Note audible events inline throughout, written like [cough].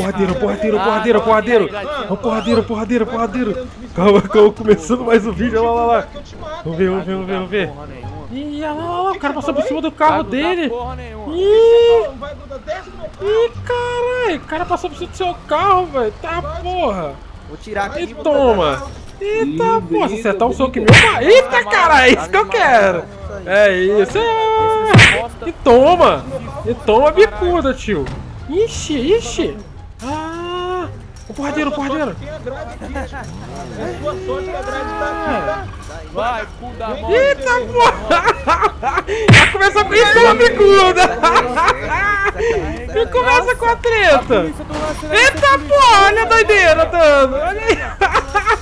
porradeiro, porradeiro, porradeiro, porradeiro. Ó, porradeiro, porradeiro, porradeiro. Calma, calma, começando mais um vídeo, olha lá, lá, lá. Vamos ver, vamos ver, vamos ver, vamos ver. Ih, olha lá, lá, o cara passou por cima do carro dele. Ih, ih, caralho, o cara passou por cima do seu carro, velho. Tá, porra. Vou tirar aqui E toma. Eita, porra, se acertar um soco meu... Eita, cara, é isso que eu quero. É isso. É. E toma. E toma bicuda, tio. Ixi, ixi. O porradeiro, o porradeiro. Vai, cu da mão. Eita, porra. [laughs] [laughs] Já começa com... E toma bicuda. E começa com a treta. Eita, porra, olha a doideira, dando. Olha aí. [laughs]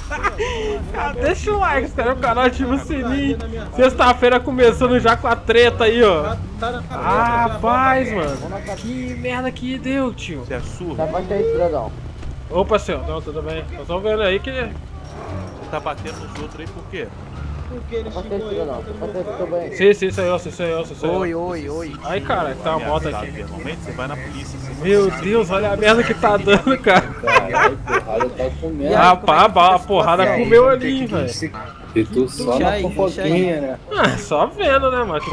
Ah, deixa o like, inscreve no canal, ativa o sininho. Sexta-feira começando já com a treta aí, ó. Ah, rapaz, mano. Que merda que deu, tio. Você é surdo? Tá baixa aí, cidadão. Opa, senhor. Não, tudo bem. Nós estamos vendo aí que... Você tá batendo nos outros aí por quê? Tá aí, cidadão. Tá baixa aí, tudo bem. Sim, sim, sou eu, sim, sou eu, sou eu. Oi, oi, oi. Ai, cara, tá uma moto aqui. Normalmente você vai na polícia. Você Meu Deus, olha a merda que tá dando, cara. Caralho, porrada tá comendo. Rapaz, a porrada E aí, comeu ali, velho. E tu só na aí, fofoquinha, né? Ah, só vendo, né, mano? Que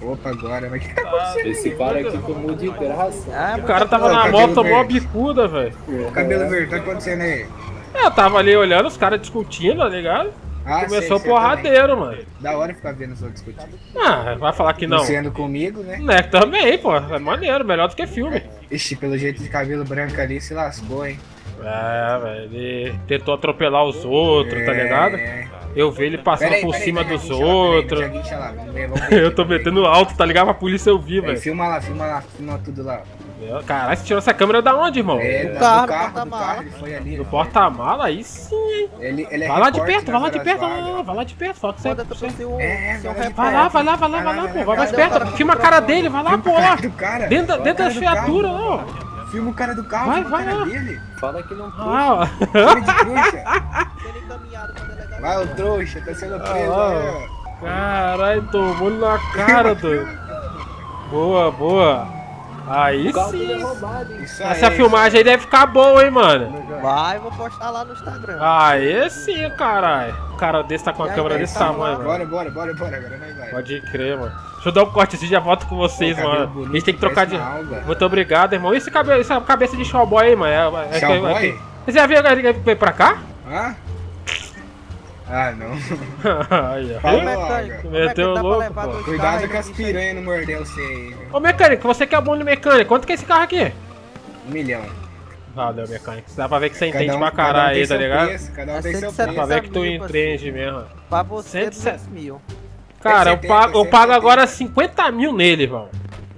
deixar tá, aí. né? Opa, agora, mas Esse cara aqui tomou de graça. Ah, O cara tava na moto, verde. bicuda, velho. o cabelo verde, tá acontecendo aí? É, Eu tava ali olhando os caras discutindo, tá ligado? Ah, Começou o sei porradeiro, mano. também. Da hora ficar vendo os outros discutindo. Ah, vai falar que não. Sendo comigo, né? Né, também, pô. É maneiro, melhor do que filme. Ixi, pelo jeito de cabelo branco ali, se lascou, hein? É, velho. Ele tentou atropelar os outros, tá É, ligado? é. Eu vi ele passando Peraí, por peraí, cima dos outros. [laughs] Eu tô metendo alto, tá ligado? Pra polícia eu vi, Aí, velho. filma lá, filma lá, filma tudo lá. Caralho, você tirou essa câmera da onde, irmão? É, Do carro, do do carro, do porta-mala. carro, ele foi ali. No ó. porta-mala, aí sim, hein? Ele, ele é Vai lá de perto, vai lá de perto, vagas. vai lá, vai lá de perto, fala que você. É, vai lá. Vai lá, vai lá, vai lá, pô, vai mais perto. Filma a cara dele, vai lá, pô, lá. do. Dentro, a das do carro. ó. Filma o cara do carro, Vai, filma vai cara dele. Fala que não puxa. Ah, ó. Filme de trouxa. Delegado. Vai, o trouxa, tá sendo preso. Ah, aí, ó. Caralho, tomou na cara, doido. Boa, boa. Aí é sim. roubado, hein? Isso aí, Essa isso filmagem aí deve ficar boa, hein, mano. Vai, vou postar lá no Instagram. Aí sim, caralho. O cara desse tá com a E aí, câmera vai, desse tá tamanho, lá. mano. Bora, bora, bora, bora, agora nós vai. Pode crer, mano. Deixa eu dar um cortezinho e já volto com vocês, Pô, mano. A bonito, gente tem que trocar de. alga. Muito obrigado, irmão. E esse cabelo, essa cabeça de showboy aí, mano? É, é, é, é, é, você já viu ele veio pra cá? Hã? Ah, não. [laughs] aí, ó. Mecânico, Meteu pra louco, pô. Cuidado com aí as aí? piranhas não morder você aí. Ô, mecânico, você que é bom de mecânico, quanto que é esse carro aqui? Um milhão. Valeu, mecânico. Dá pra ver que você Cada entende um- pra um caralho tem aí, tá ligado? preço, Cada um É tem seu 170 Dá pra preço. ver que tu mil, entende mesmo. Pra você, 170. 200 mil. Cara, eu 170, pago, eu pago 170. agora 50 mil nele.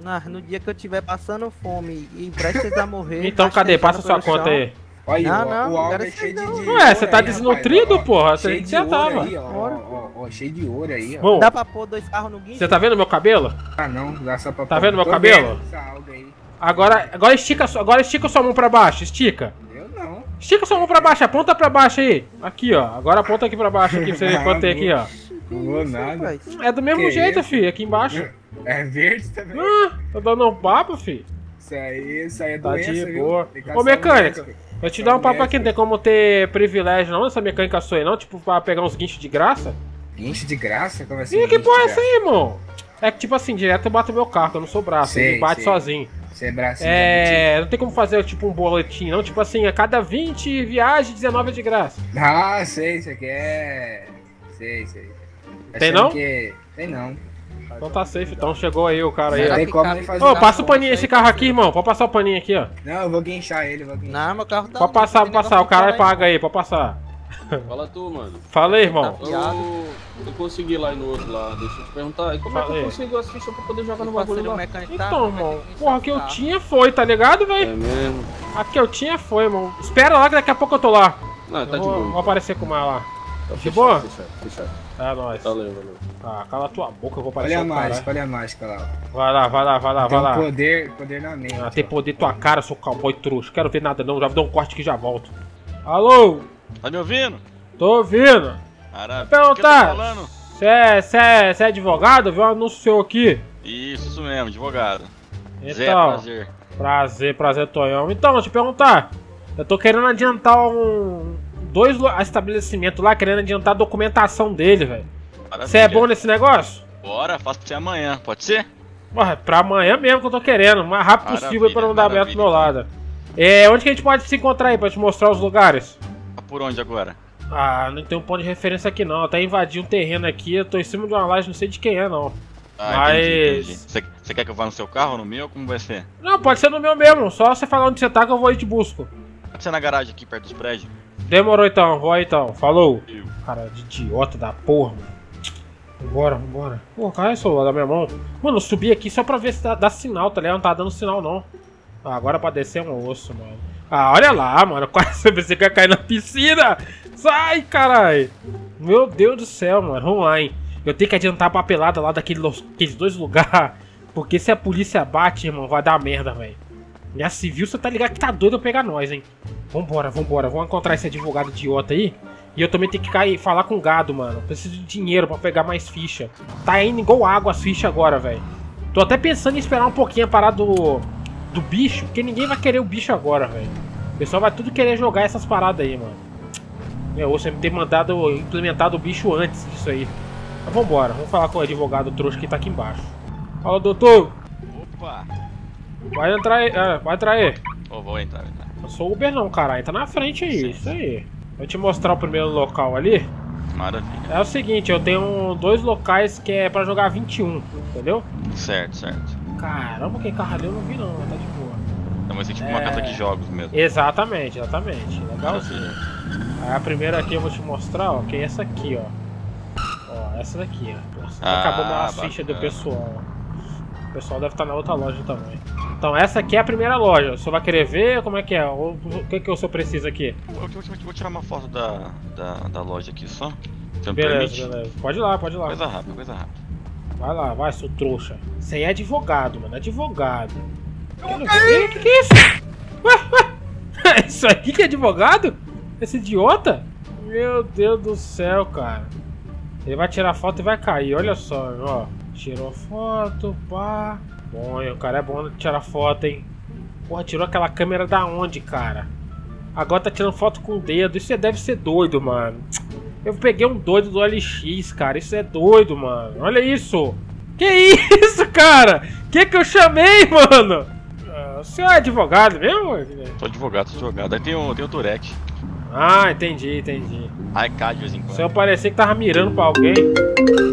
Na- no dia que eu estiver passando fome e prestes a morrer. Então cadê? Passa sua conta chão, aí. Não, ó, não, o quero é cheio de, não. de Ué, ouro você tá aí, desnutrido, rapaz, ó. porra? Você Cheio que de tava. aí, ó, ó, ó, ó, cheio de ouro aí, ó. Bom, Dá pra pôr dois carros no guincho? você tá vendo meu cabelo? Ah, não, dá só pra... Tá vendo meu cabelo? vendo. Agora, agora estica, agora estica sua mão pra baixo, estica. Eu não. Estica sua mão pra baixo, aponta pra baixo aí. Aqui, ó. Agora aponta aqui pra baixo aqui pra você [laughs] ver quanto tem aqui, ó. Não vou nada. É do mesmo Que jeito, isso? filho, aqui embaixo. [laughs] É verde também. Ah, tô dando um papo, filho. Isso aí, isso aí é Tá doença, de boa. Tem Ô, mecânico. Eu te dar um papo aqui, não tem como ter privilégio não nessa mecânica sua aí, não? Tipo, pra pegar uns guinchos de graça? Guincho de graça? Como assim? Ih, que porra é essa aí, irmão? É que, tipo assim, direto eu bato meu carro, que eu não sou braço, Sei, ele bate sei. sozinho. Você é bracinho É, não tem como fazer, tipo, um boletim, não? Tipo assim, a cada 20 viagens, 19 é de graça. Ah, sei, isso aqui é... Sei, sei. Tem Achando não? Que... Tem não. Então tá safe, então chegou aí o cara aí, ó. Ô, na passa o paninho esse carro aqui, irmão. Pode passar o paninho aqui, ó. Não, eu vou guinchar ele, vou guinchar. Não, meu carro tá. Pode passar, pode passar. O cara vai paga aí, pode passar. Fala tu, mano. Fala aí, irmão. Eu, eu consegui lá no outro lá, deixa eu te perguntar. E como é que Falei. eu consigo as fichas pra poder jogar no bagulho lá? mecânico tá- Então, irmão, porra, que eu tinha foi, tá ligado, É velho? mesmo? A que eu tinha foi, irmão. Espera lá que daqui a pouco eu tô lá. Não, tá Eu de vou, boa. vou aparecer com o Mar lá. Tá de boa? Fechado, fechado. É nóis. Valeu, valeu. Ah, cala tua boca, eu vou aparecer Olha a com o cara. mágica, olha a mágica lá. Vai lá, vai lá, vai lá, Tem vai lá. poder, poder na mente. Ah, tem poder tua cara, seu cowboy trouxa. Quero ver nada não, já dou um corte que já volto. Alô? Tá me ouvindo? Tô ouvindo. Caralho. Perguntar. o que eu tô falando? Você é, cê é, cê é advogado? Viu um anúncio seu aqui? Isso, isso mesmo, advogado. Zé, Então, prazer. Prazer, prazer, Tonhão. Então, deixa eu te perguntar. Eu tô querendo adiantar um. Dois estabelecimentos lá, querendo adiantar a documentação dele, velho. Você é bom nesse negócio? Bora, faço pra você amanhã, pode ser? Porra, pra amanhã mesmo que eu tô querendo. O mais rápido possível aí pra não dar Maravilha, aberto do meu lado. É, onde que a gente pode se encontrar aí pra te mostrar os lugares? Tá por onde agora? Ah, não tem um ponto de referência aqui não. Eu até invadi um terreno aqui, eu tô em cima de uma laje, não sei de quem é não. Ah, Mas-. Você, quer que eu vá no seu carro ou no meu? Como vai ser? Não, pode ser no meu mesmo. Só você falar onde você tá que eu vou e te busco. Pode ser na garagem aqui perto dos prédios? Demorou então, vou aí então. Falou. Cara de idiota da porra, mano. Vambora, vambora. Pô, cai celular da minha mão. Mano, eu subi aqui só pra ver se dá, dá sinal, tá ligado? Não tá dando sinal, não. Ah, agora pra descer é um osso, mano. Ah, olha lá, mano. [laughs] Quase eu pensei que ia cair na piscina. Sai, caralho. Meu Deus do céu, mano. Vamos lá, hein. Eu tenho que adiantar a papelada lá daqueles dois lugares. [laughs] Porque se a polícia bate, irmão, vai dar merda, velho. E a civil, você tá ligado que tá doido pra pegar nós, hein. Vambora, vambora. Vamos encontrar esse advogado idiota aí. E eu também tenho que cair, falar com o gado, mano. Preciso de dinheiro pra pegar mais ficha. Tá indo igual água as fichas agora, velho. Tô até pensando em esperar um pouquinho a parada do, do bicho, porque ninguém vai querer o bicho agora, velho. O pessoal vai tudo querer jogar essas paradas aí, mano. Meu, você ter mandado, implementado o bicho antes disso aí. Mas vambora, vamos falar com o advogado trouxa que tá aqui embaixo. Fala, doutor. Opa! Vai entrar aí, ah, vai entrar aí. Ô, vou entrar, entrar. Eu sou Uber não, caralho. Tá na frente aí, Sim. isso aí. Vou te mostrar o primeiro local ali. Maravilha. É o seguinte, eu tenho dois locais que é pra jogar 21, entendeu? Certo, certo. Caramba, que carro ali eu não vi não, tá de boa. Então vai ser tipo uma É. casa de jogos mesmo. Exatamente, exatamente. Aí a primeira aqui eu vou te mostrar, ó, que é essa aqui, ó. Ó, essa daqui, ó. Nossa, Ah, acabou as fichas do pessoal. O pessoal deve estar na outra loja também. Então essa aqui é a primeira loja. O senhor vai querer ver? Como é que é? O, que, que o senhor precisa aqui? Eu, eu- eu- eu vou tirar uma foto da, da, da loja aqui só. Você Beleza, beleza. Pode ir lá, pode ir lá. Coisa rápida, coisa rápida. Vai lá, vai, seu trouxa. Isso aí é advogado, mano. Advogado. Ver. O que, que é isso? Ué, ué. [laughs] Isso aqui que é advogado? Esse idiota? Meu Deus do céu, cara. Ele vai tirar foto e vai cair, olha só, ó. Tirou foto, pá. Bom, o cara é bom de tirar foto, hein? Porra, tirou aquela câmera da onde, cara? Agora tá tirando foto com o dedo. Isso deve ser doido, mano. Eu peguei um doido do LX, cara. Isso é doido, mano. Olha isso. Que isso, [laughs] cara? Que que eu chamei, mano? Ah, o senhor é advogado mesmo? Sou advogado, sou advogado. Aí tem o, tem o Turek. Ah, entendi, entendi. AK de vez em O quando. senhor parecia que tava mirando pra alguém.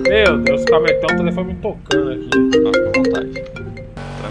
Meu Deus, calma tem um telefone me tocando aqui. Ah, à vontade.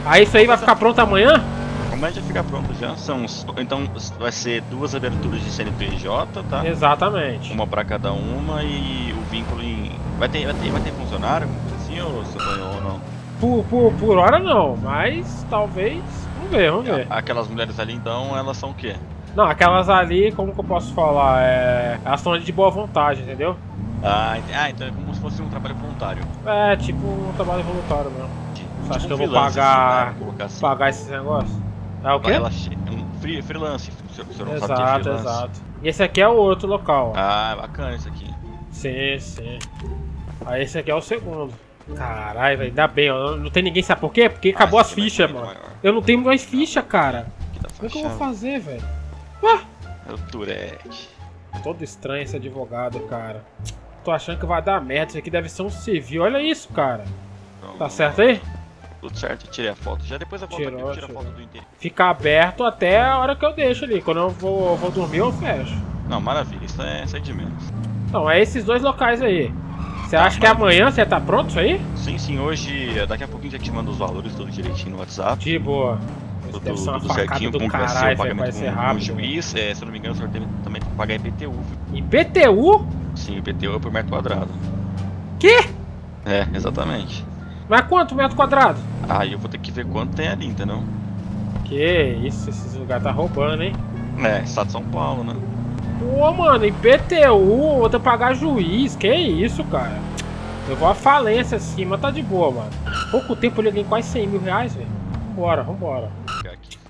Aí isso aí vai ficar pronto amanhã? Como é que já fica pronto já? São, então vai ser duas aberturas de CNPJ, tá? Exatamente. Uma pra cada uma e o vínculo em. Vai ter, vai ter, vai ter funcionário? Assim, ou ou não? Por, por, por hora não, mas talvez. Vamos ver, vamos ver. Aquelas mulheres ali então, elas são o quê? Não, aquelas ali, como que eu posso falar? É... Elas estão ali de boa vontade, entendeu? Ah, ah, então é como se fosse um trabalho voluntário. É, tipo um trabalho voluntário mesmo. Você acha Tipo que eu vou pagar- né? Assim. Pagar esses negócios? É o quê? Ela che- um free, freelance, senhor não sabe o que é Exato, exato. E esse aqui é o outro local, ó. Ah, bacana isso aqui. Sim, sim. Aí esse aqui é o segundo. Caralho, velho, ainda bem, ó. Não tem ninguém, sabe por quê? Porque acabou Ah, as esse aqui vai fichas, mano. maior. Eu não tenho mais ficha, cara. Aqui tá Como é que eu vou fazer, velho? É o Turek. Todo estranho esse advogado, cara. Tô achando que vai dar merda. Isso aqui deve ser um civil. Olha isso, cara. Tá certo aí? Tudo certo, eu tirei a foto. Já depois a foto Tirou, aqui, eu tiro a foto do interior. Fica aberto até a hora que eu deixo ali. Quando eu vou, vou dormir, eu fecho. Não, maravilha, isso é, isso é de menos. Então, é esses dois locais aí. Você acha que amanhã você tá pronto isso aí? Sim, sim, hoje, daqui a pouquinho já te mando os valores tudo direitinho no WhatsApp. De boa. Tudo, deve ser uma tudo certinho, do como que vai ser caralho, o velho. Vai pagamento ser com, com o rápido. juiz. É, se eu não me engano, o senhor tem, também tem que pagar IPTU, viu? IPTU? Sim, IPTU é por metro quadrado. Que? É, exatamente. Mas quanto metro quadrado? Aí eu vou ter que ver quanto tem ali, entendeu? Que isso, esses lugares tá roubando, hein? É, estado de São Paulo, né? Pô, mano, IPTU, que pagar juiz. Que isso, cara? Eu vou à falência assim, mas tá de boa, mano. Pouco tempo eu ganhei quase 100 mil reais, velho. Vambora, vambora.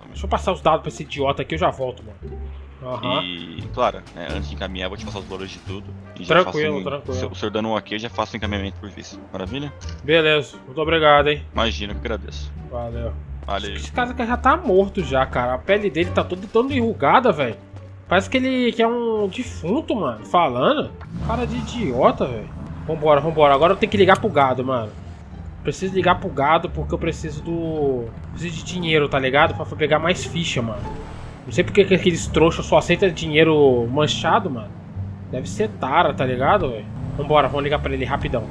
Deixa eu passar os dados pra esse idiota aqui, eu já volto, mano. Aham. E, claro, né, antes de encaminhar, eu vou te passar os valores de tudo. E já Tranquilo, faço um- tranquilo. Se o senhor dando um ok, eu já faço o encaminhamento por visto. Maravilha? Beleza, muito obrigado, hein? Imagina que agradeço. Valeu. Aí. Esse cara já tá morto já, cara. A pele dele tá toda, toda enrugada, velho. Parece que ele que é um defunto, mano. Falando. Cara de idiota, velho. Vambora, vambora. Agora eu tenho que ligar pro gado, mano. Preciso ligar pro gado porque eu preciso do... Preciso de dinheiro, tá ligado? Pra pegar mais ficha, mano. Não sei porque que aqueles trouxas só aceitam dinheiro manchado, mano. Deve ser tara, tá ligado, velho? Vambora, vamos ligar pra ele rapidão.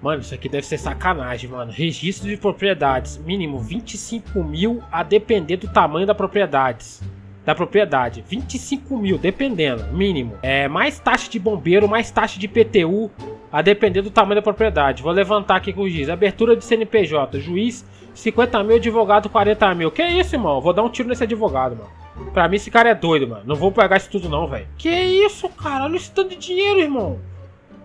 Mano, isso aqui deve ser sacanagem, mano. Registro de propriedades. Mínimo 25 mil a depender do tamanho da propriedades. Da propriedade. 25 mil, dependendo. Mínimo. É mais taxa de bombeiro, mais taxa de PTU. A depender do tamanho da propriedade. Vou levantar aqui com o juiz. Abertura de CNPJ. Juiz 50 mil, advogado 40 mil. Que isso, irmão? Vou dar um tiro nesse advogado, mano. Pra mim esse cara é doido, mano. Não vou pegar isso tudo não, velho. Que isso, cara? Olha esse tanto de dinheiro, irmão.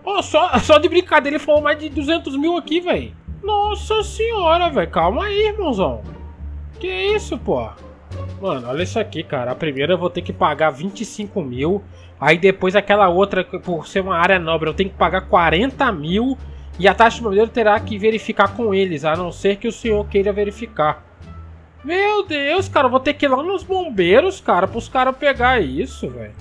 Ó, só, só de brincadeira ele falou mais de 200 mil aqui, velho. Nossa senhora, velho. Calma aí, irmãozão. Que isso, pô? Mano, olha isso aqui, cara. A primeira eu vou ter que pagar 25 mil. Aí depois aquela outra, por ser uma área nobre, eu tenho que pagar 40 mil. E a taxa de bombeiro terá que verificar com eles, a não ser que o senhor queira verificar. Meu Deus, cara, vou ter que ir lá nos bombeiros, cara, pros caras pegar isso, velho.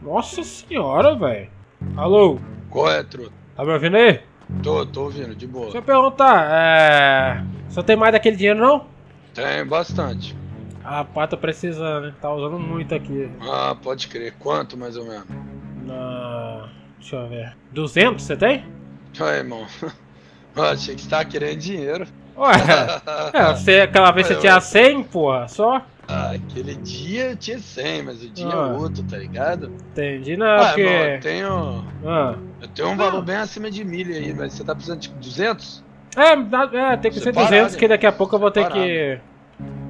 Nossa senhora, velho. Alô, Qual é, truta? tá me ouvindo aí? Tô, tô ouvindo, de boa. Deixa eu perguntar, é. Só tem mais daquele dinheiro não? Tem bastante. Ah, pá, tô precisando? Tá usando muito aqui. Ah, pode crer. Quanto mais ou menos? Na. Deixa eu ver. 200 você tem? Ai, irmão. [laughs] Eu achei que você tava querendo dinheiro. Ué, [laughs] é, você, aquela vez você tinha ué. 100, porra, só? Ah, aquele dia eu tinha 100, mas o dia Ah. é outro, tá ligado? Entendi, não, Ah, porque. eu tenho, Ah. eu tenho um valor bem acima de milha aí, mas você tá precisando de 200? É, dá- é, tem que ser Separado, 200, que daqui a pouco eu vou ter Separado. que.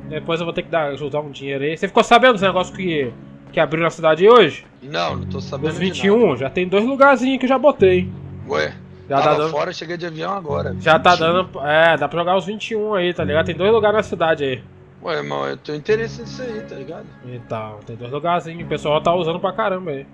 Depois eu vou ter que dar, ajudar um dinheiro aí. Você ficou sabendo dos negócios que, que abriu na cidade hoje? Não, não tô sabendo de 21? Já tem dois lugarzinhos que eu já botei. Ué, Já tá tava dando. fora, cheguei de avião agora. Já tá 21. dando. É, dá pra jogar os 21 aí, tá ligado? Tem dois lugares na cidade aí. Ué, irmão, eu tenho interesse nisso aí, tá ligado? Então, tem dois lugarzinhos. O pessoal tá usando pra caramba aí.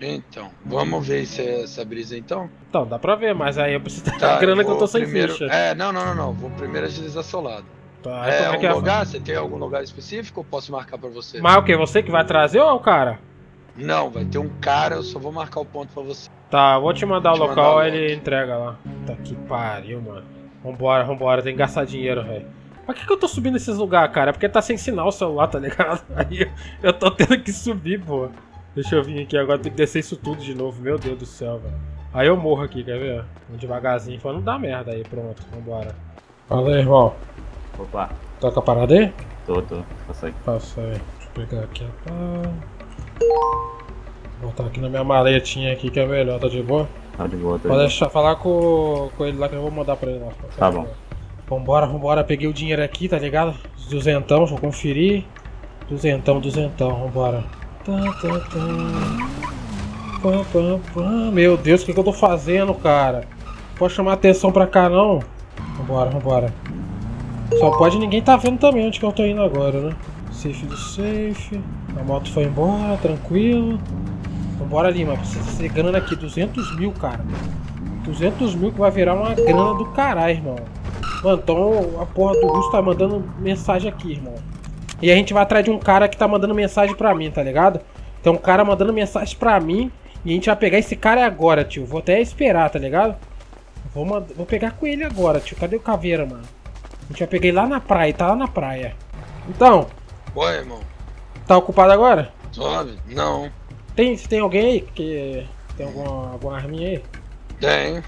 Então, vamos ver se é essa brisa então? Então, dá pra ver, mas aí eu preciso da Tá, grana que eu tô sem primeiro... ficha. É, não, não, não, não. Vou primeiro agilizar seu lado. Tá, É, é um é? lugar? Você tem algum lugar específico ou posso marcar pra você? Mas o que? Você que vai trazer ou é o cara? Não, vai ter um cara, eu só vou marcar o ponto pra você. Tá, eu vou te mandar Vou o te local, mandar ele entrega lá. Tá que pariu, mano. Vambora, vambora, tem que gastar dinheiro, velho. Pra que, que eu tô subindo esses lugares, cara? É porque tá sem sinal o celular, tá ligado? [laughs] Aí eu- tô tendo que subir, pô. Deixa eu vir aqui agora, tem que descer isso tudo de novo, meu Deus do céu, velho. Aí eu morro aqui, quer ver? Vamos devagarzinho, pra não dar merda aí, pronto, vambora. Fala aí, irmão. Opa, Tá com a parada aí? tô, tô. Passa aí. Passa aí. Deixa eu pegar aqui a pá. Vou botar aqui na minha maletinha aqui que é melhor, tá de boa? Tá de boa, tá Pode de deixar falar com, com ele lá que eu vou mandar pra ele lá. Tá bom. Vambora, vambora. Peguei o dinheiro aqui, tá ligado? Duzentão, vou conferir. Duzentão, duzentão, vambora. Tá, tá, tá. Pam, pam, pam. Meu Deus, o que, que eu tô fazendo, cara? Pode chamar atenção pra cá, não? Vambora, vambora. Só pode ninguém tá vendo também onde que eu tô indo agora, né? Safe do safe. A moto foi embora, tranquilo. Vambora ali, mano. Precisa ser grana aqui. 200 mil, cara. 200 mil que vai virar uma grana do caralho, irmão. Mano, então a porra do Russo tá mandando mensagem aqui, irmão. E a gente vai atrás de um cara que tá mandando mensagem pra mim, tá ligado? Tem um cara mandando mensagem pra mim e a gente vai pegar esse cara agora, tio. Vou até esperar, tá ligado? Vou, mand- vou pegar com ele agora, tio. Cadê o caveira, mano? A gente vai pegar ele lá na praia, tá lá na praia. Então, Oi, irmão. tá ocupado agora? Sobe? Não. Tem, tem alguém aí que tem alguma, alguma arminha aí? Tem.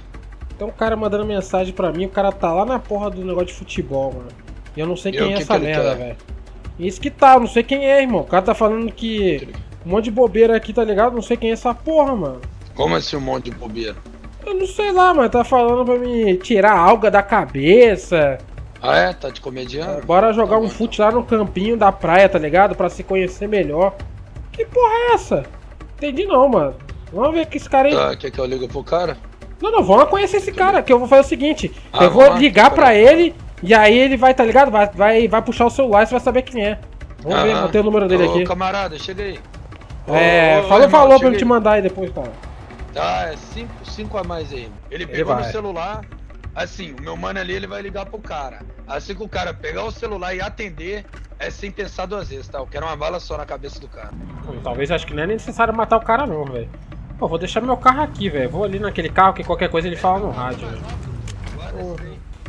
Tem um cara mandando mensagem pra mim, o cara tá lá na porra do negócio de futebol, mano. E eu não sei quem o é que essa que merda, velho. Isso que tá, eu não sei quem é, irmão. O cara tá falando que. Um monte de bobeira aqui, tá ligado? Não sei quem é essa porra, mano. Como assim um monte de bobeira? Eu não sei lá, mano. Tá falando pra me tirar a alga da cabeça. Ah, é? Tá de comediante? Bora jogar Tá um fute lá no campinho da praia, tá ligado? Pra se conhecer melhor. Que porra é essa? Entendi não, mano. Vamos ver que esse cara aí. Tá, quer que eu ligue pro cara? Não, não, vamos conhecer esse cara, que eu vou fazer o seguinte. Ah, eu vou lá, ligar pra ele e aí ele vai, tá ligado? Vai, vai, vai puxar o celular e você vai saber quem é. Vamos ver, Aham. vou ter o número dele Ô, aqui. camarada, chega aí. É, ô, falou, irmão, falou pra ele te mandar aí depois, cara. Tá, é cinco, cinco a mais aí. Ele pegou vai. no celular, Assim, o meu mano ali, ele vai ligar pro cara. Assim que o cara pegar o celular e atender, é sem pensar duas vezes, tá? Eu quero uma bala só na cabeça do cara. Talvez acho que não é necessário matar o cara não, velho. Pô, vou deixar meu carro aqui, velho. Vou ali naquele carro que qualquer coisa ele fala no rádio, velho.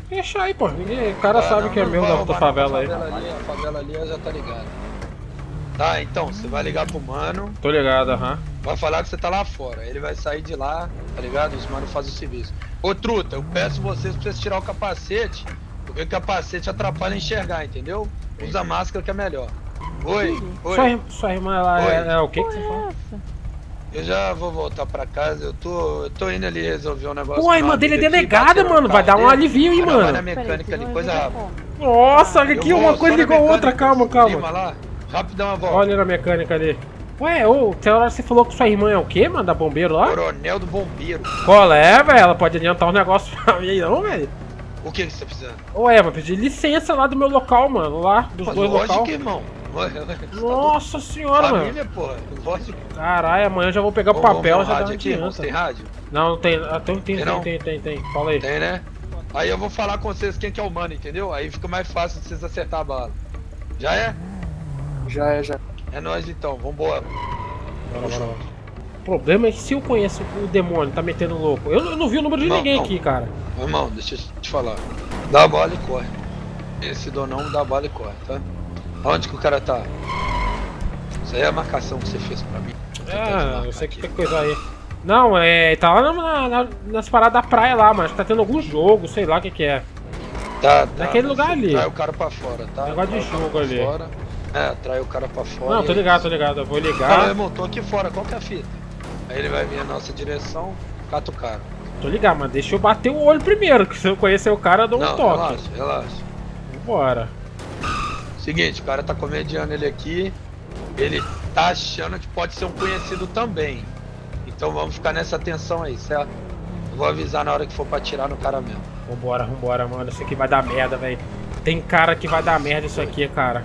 Deixa aí, pô. Ninguém, o cara Ah, sabe não, que é não meu da, não, favela aí. A favela ali, a favela ali já tá ligado. Tá, então, você vai ligar pro mano, Tô ligado, aham. vai falar que você tá lá fora. Ele vai sair de lá, tá ligado? Os mano fazem o serviço. Ô, truta, eu peço vocês pra vocês tirar o capacete, porque o capacete atrapalha enxergar, entendeu? Usa máscara que é melhor. Oi, Sua, oi. ir- sua irmã lá é, Oi. é o que que você fala? Eu já vou voltar pra casa, eu tô, eu tô indo ali resolver um negócio. Pô, a irmã dele é delegada, mano. Vai dar um alivio, hein, na mano. mecânica ali, coisa rápida. Nossa, aqui uma coisa ligou a outra. Calma, calma. lá, rápido dá uma volta. Olha na mecânica ali. Ué, ô, tem hora você falou que sua irmã é o quê, mano? Da bombeiro lá? Coronel do bombeiro. Qual é, velho? Ela pode adiantar um negócio [laughs] pra mim aí, não, velho? O que que você precisa? Ué, vou pedir licença lá do meu local, mano. Lá, dos Pô, dois lógico, local. irmão. Nossa senhora, mano. Família, porra. Lógico. Caralho, amanhã eu já vou pegar o papel e já uma aqui. Tem rádio? Não, não tem. Ah, tem, tem, Tem tem, não? tem, tem, tem. Fala aí. Tem, né? Aí eu vou falar com vocês quem que é o mano, entendeu? Aí fica mais fácil de vocês acertar a bala. Já é? Já é, já. É nóis então, vambora. Bora, bora, bora. O problema é que se eu conheço o demônio, tá metendo louco. Eu, eu não vi o número de Não, ninguém não. aqui, cara. Irmão, deixa eu te falar. Dá a bola e corre. Esse donão dá a bola e corre, tá? Onde que o cara tá? Isso aí é a marcação que você fez pra mim. Ah, eu sei que tem coisa aí. Não, é. Tá lá na, na- na- nas paradas da praia lá, mas tá tendo algum jogo, sei lá o que que é. Tá, tá. Naquele lugar ali. Trai o cara pra fora, tá? Negócio de Trai o cara jogo pra ali. Fora. É, trai o cara pra fora. Não, tô ligado, tô ligado. Eu vou ligar. irmão, tô aqui fora, qual que é a fita? Aí ele vai vir na nossa direção, cata o cara. Tô ligado, mas deixa eu bater o olho primeiro, que se eu conhecer o cara, eu dou um Não, toque. relaxa, relaxa. Vambora. Seguinte, o cara tá comediando ele aqui. Ele tá achando que pode ser um conhecido também. Então vamos ficar nessa atenção aí, certo? Eu vou avisar na hora que for pra atirar no cara mesmo. Vambora, vambora, mano. Isso aqui vai dar merda, velho. Tem cara que vai dar merda isso aqui, cara.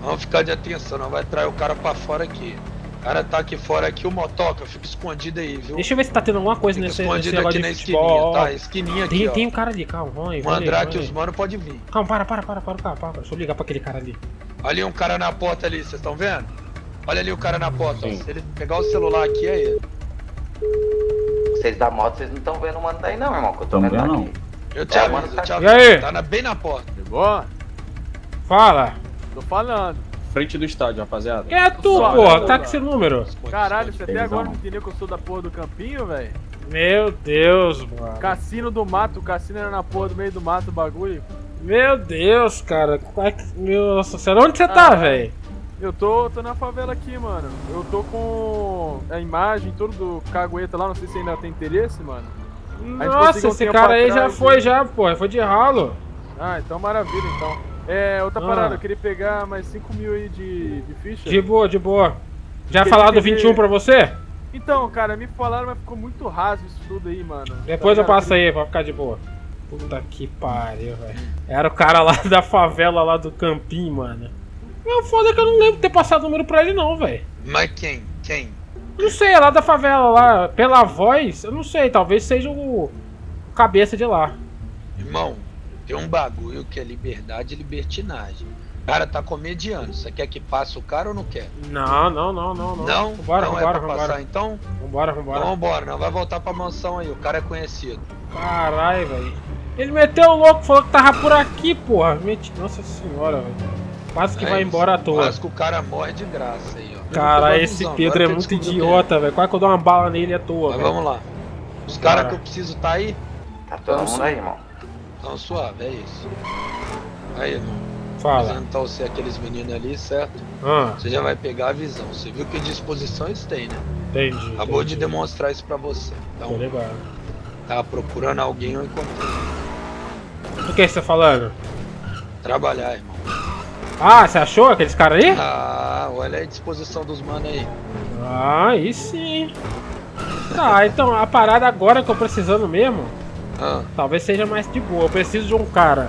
Vamos ficar de atenção, não vai trair o cara pra fora aqui. O cara tá aqui fora aqui, o motoca, fica escondido aí, viu? Deixa eu ver se tá tendo alguma coisa Fica nesse, nesse escondido negócio aqui de na esquininha, tá? Esquininha aqui, Tem, ó. tem um cara ali, calma, vamos aí. Mandrake, os mano pode vir. Calma, para, para, para, para, para, para. Deixa eu ligar pra aquele cara ali. Ali um cara na porta ali, vocês estão vendo? Olha ali o cara na porta, ó. Se ele pegar o celular aqui, é ele. Vocês da moto, vocês não estão vendo o mano daí não, irmão. Que eu tô Tamo vendo vendo, aqui. Eu te É, aviso, mano, eu te tá- aviso. E aí? Tá na- bem na porta. Chegou? Fala. Tô falando. Frente do estádio, rapaziada. Quem é tu, Só, porra? Tá com esse número? Caralho, você até agora não entendeu que eu sou da porra do campinho, velho? Meu Deus, mano. Cassino do mato, o cassino era na porra do meio do mato o bagulho. Meu Deus, cara. Como é que- Nossa senhora, onde você tá, Ah. velho? Eu tô, tô na favela aqui, mano. Eu tô com a imagem, tudo do cagueta lá, não sei se ainda tem interesse, mano. Nossa, esse cara aí já foi, né? já, pô. Foi de ralo. Ah, então maravilha, então. É, outra Ah. parada, eu queria pegar mais 5 mil aí de, de ficha. De boa, de boa. Já falaram do entender- 21 pra você? Então, cara, me falaram, mas ficou muito raso isso tudo aí, mano. Depois Tá eu passo aí pra ficar de boa. Puta que pariu, velho. Era o cara lá [laughs] da favela lá do Campim, mano. Meu foda é que eu não lembro de ter passado número pra ele não, velho. Mas quem? Quem? Não sei, é lá da favela lá. Pela voz, eu não sei, talvez seja o, o cabeça de lá. Irmão, tem um bagulho que é liberdade e libertinagem. O cara tá comediando. Você quer que passe o cara ou não quer? Não, não, não, não, não. Não? Vambora, não vambora, é pra vambora. passar então? Vambora, vambora. Então vambora, não vai voltar pra mansão aí, o cara é conhecido. Caralho, velho. Ele meteu o louco, falou que tava por aqui, porra. Meti... Nossa senhora, velho. Quase que É vai isso. embora à toa. Quase que o cara morre de graça aí, ó. Cara, esse Pedro agora é muito que idiota, velho. Quase que eu dou uma bala nele à toa, Mas velho. vamos lá. Os caras Cara. que eu preciso tá aí? Tá todo mundo aí, irmão. Tão suave, é isso. Aí, irmão. Fala. Apresentar você aqueles meninos ali, certo? Ah, Você já vai pegar a visão. Você viu que disposição eles têm, né? entendi. Acabou de entendi. demonstrar isso pra você. Então, ligado. tava procurando alguém, eu encontrei. Do que você tá falando? Trabalhar, irmão. Ah, você achou aqueles caras aí? Ah, olha a disposição dos manos aí. Ah, aí sim. Tá, então a parada agora que eu tô precisando mesmo, Ah, talvez seja mais de boa. Eu preciso de um cara.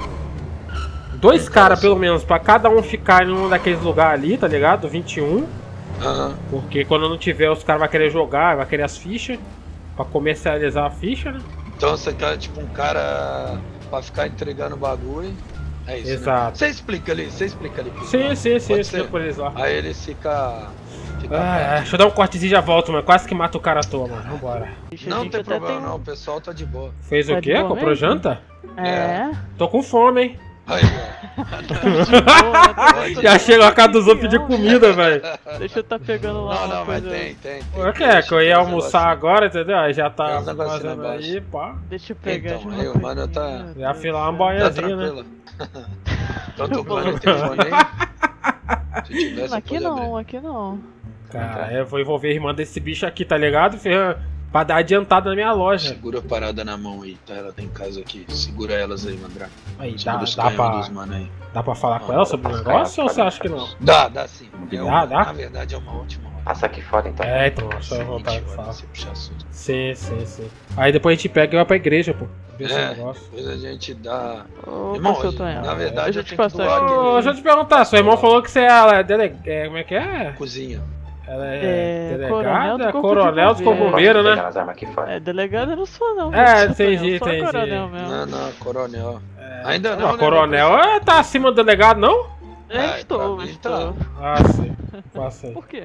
Dois caras, pelo menos, pra cada um ficar em um daqueles lugares ali, tá ligado? 21. aham. Porque quando não tiver, os caras vão querer jogar, vai querer as fichas. Pra comercializar a ficha, né? Então você quer tipo um cara pra ficar entregando bagulho. É isso. né? Exato. Você explica ali, você explica ali. Sim, sim, sim, eu explico por eles lá. Aí ele fica. Fica Ah, é, deixa eu dar um cortezinho e já volto, mano. Quase que mata o cara à toa, mano. Vambora. Não tem problema tem- não, o pessoal tá de boa. Fez Tá o quê? Comprou mesmo? janta? É. Tô com fome, hein? Aí, Boa, Já chega a casa dos outros pedir comida, velho. Deixa eu tá pegando lá Não, não, mas tem, tem. tem. O que é? Que eu ia almoçar agora, entendeu? Aí já tá fazendo aí, pá. Deixa eu pegar Então, aí o mano tá-. Já filar uma Tá boiazinha, né? [laughs] Então tocando o telefone aí. [laughs] Se tivesse, aqui não, aqui não. Cara, eu vou envolver a irmã desse bicho aqui, tá ligado? Ferran? Pra dar adiantada na minha loja. Segura a parada na mão aí, tá? Ela tem casa aqui. Segura elas aí, Mandra. Aí, dá, os dá, pra, dos mano aí. dá pra falar com Ah, ela sobre o negócio ou você acha que não? Dá, dá sim. É Dá, uma- dá? Na verdade é uma ótima hora. Passa aqui fora então. É, então, só eu voltar olha, falar. você puxa assunto. Sim, sim, sim. Aí depois a gente pega e vai pra igreja, pô. É, depois a gente dá. Ô, Irmão, Tonhão, na verdade deixa eu eu te tenho que passar doar aqui. Ô, deixa eu te perguntar, seu irmão falou que você é, é, dele... é como é que é? Cozinha. Ela é, É, coronel do delegada, Corpo coronel de dos Bombeiro. né? É, delegado eu não sou não. É, entendi, entendi. coronel mesmo. Não, não, coronel. Ainda não. Não, né, coronel é, tá acima do delegado, não? É, Ah, estou, mim estou. tá. Ah, sim. Passei. [laughs] Por quê?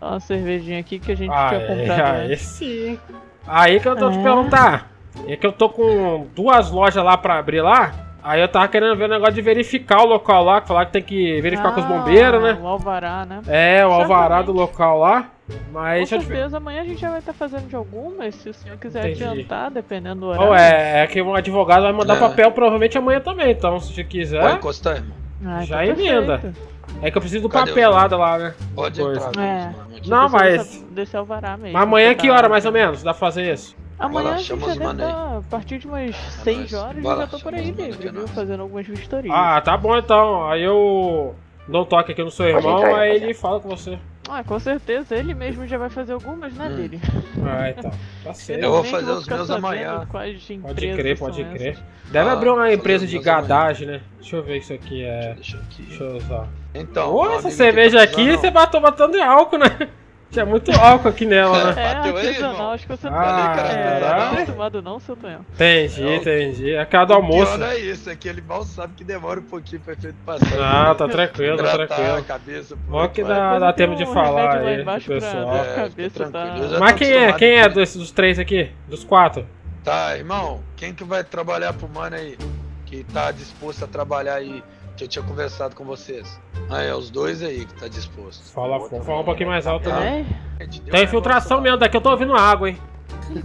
Dá uma cervejinha aqui que a gente Ah, tinha é, comprado. aí antes. sim. Aí que eu tô te É. perguntar. É que eu tô com duas lojas lá pra abrir lá. Aí eu tava querendo ver o negócio de verificar o local lá, que falar que tem que verificar com os Ah, bombeiros, né? O alvará, né? É, o alvará do local lá. Mas Com eu te certeza, amanhã a gente já vai estar fazendo de algumas, se o senhor quiser Entendi. adiantar, dependendo do horário. Ou é, é que um advogado vai mandar É. papel provavelmente amanhã também, então se Pode quiser. encostar, irmão. Ah, então já emenda. perfeito. É que eu preciso do Cadê o papelado lá, né? Pode entrar. É. Não, mas- Desse alvará mesmo. Mas amanhã que tá- hora mais ou menos dá pra fazer isso? Amanhã Vai lá, a gente chama já deve estar, a partir de umas É 6 nóis. horas, Vai eu já tô por aí livre, é viu? Fazendo algumas vistorias. Ah, tá bom então. Aí eu dou um toque aqui no seu irmão, aí, aí ele fala com você. Ah, com certeza, ele mesmo já vai fazer algumas, né, Hum. dele. Ah, então. Tá [laughs] certo. Eu vou fazer os meus amanhã. Pode crer, pode essas. crer. Deve Ah, abrir uma empresa de gadagem, né? Deixa eu ver isso aqui é. Deixa aqui. Deixa eu usar. Então. Ô, um essa cerveja tá aqui você bateu botando álcool, né? Tinha muito álcool aqui nela, né? [laughs] É artesanal, acho que você não Ah, tá é, acostumado não, seu Tonhão. Entendi, entendi. É O almoço. não é isso, é que ele mal sabe que demora um pouquinho pra efeito passar. Ah, tá tranquilo, tá Hidratar a tranquilo. cabeça. Bom que dá, dá tempo de um falar aí pessoal. É, cabeça, tá? tranquilo, Mas quem é? Quem é dos três aqui? Dos quatro? Tá, irmão, quem que vai trabalhar pro mano aí? Que tá disposto a trabalhar aí? Que eu tinha conversado com vocês. Ah, é, os dois aí que tá disposto. Fala, fala um pouquinho mais alto também. É? Tem infiltração mesmo, daqui eu tô ouvindo água, hein?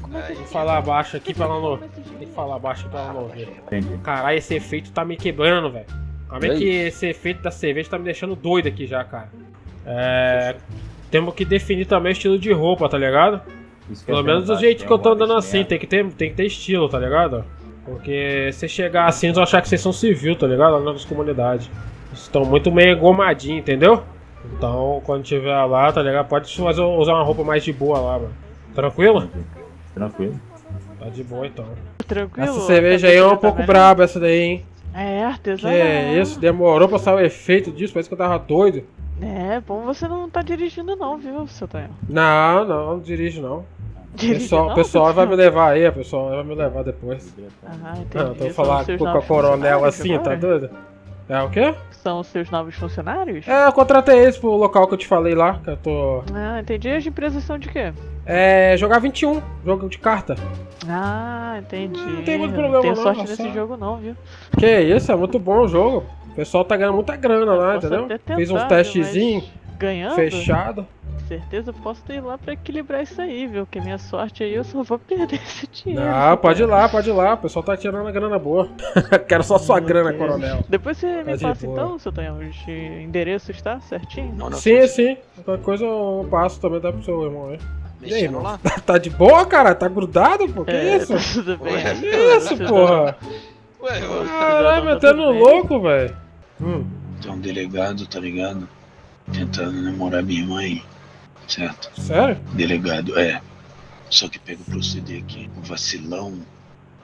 Como é que Vou falar baixo aqui pra ela não. Tem que falar baixo aqui pra ela não ouvir. Entendi. Caralho, esse efeito tá me quebrando, velho. Como é que esse efeito da cerveja tá me deixando doido aqui já, cara. É. Temos que definir também o estilo de roupa, tá ligado? Pelo menos do jeito que eu tô andando assim, tem que ter, tem que ter estilo, tá ligado? Porque se chegar assim, eles vão achar que vocês são civil, tá ligado? Lá nas comunidades. Vocês estão muito meio engomadinhos, entendeu? Então, quando tiver lá, tá ligado? Pode fazer, usar uma roupa mais de boa lá, mano. Tranquilo? Tranquilo. Tá de boa então. Tranquilo? Essa cerveja aí é um pouco braba, essa daí, hein? É, Que artesanal. é isso? Demorou pra sair o efeito disso, parece que eu tava doido. É, bom você não tá dirigindo não, viu, seu Tonhão? Não, não, não dirijo não. Pessoal, não, pessoal vai me levar aí, pessoal vai me levar depois. Ah, entendi. Não, tô falando com, a coronel assim, tá doido? É o quê? São os seus novos funcionários? É, eu contratei eles pro local que eu te falei lá, que eu tô. Ah, entendi. As empresas são de quê? É. jogar 21, jogo de carta. Ah, entendi. Não tem muito problema tenho não, sorte é nesse jogo não, viu? Que isso, é muito bom o jogo. O pessoal tá ganhando muita grana lá, Posso entendeu? tentar, Fez uns viu, testezinhos, mas Ganhando? fechado. Certeza eu posso ir lá pra equilibrar isso aí, viu? Que minha sorte aí eu só vou [laughs] perder esse dinheiro. Não, pode ir lá, pode ir lá. O pessoal tá tirando a grana boa. [laughs] Quero só sua grana, coronel. Depois você Tá me de passa boa. então, seu Tonhão, os endereços, tá? Certinho? Não, não, Sim, sim. Qualquer coisa eu passo também, dá pro seu irmão aí. E aí, irmão? lá? [laughs] Tá de boa, cara? Tá grudado, pô? Que É, isso? tá tudo bem. Ué, aí, Que isso, porra? Ué, eu... Caralho, tá metendo louco, velho. Hum. Tem um delegado, tá ligado? Tentando namorar minha mãe. Certo? Sério? Delegado, é. Só que pega o proceder aqui. O vacilão